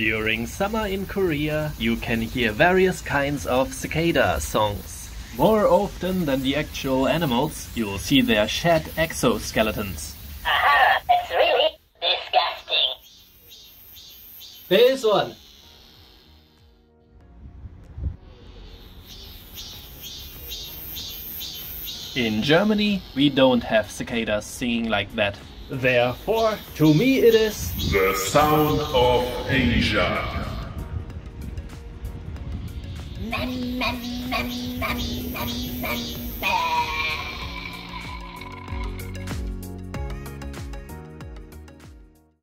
During summer in Korea, you can hear various kinds of cicada songs. More often than the actual animals, you'll see their shed exoskeletons. Aha! It's really disgusting. There's one. In Germany, we don't have cicadas singing like that. Therefore, to me it is The sound of Asia.